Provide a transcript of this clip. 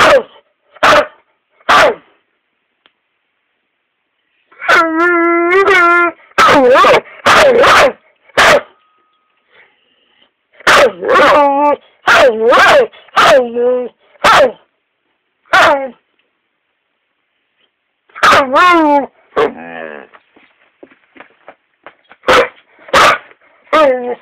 Oh, Oh,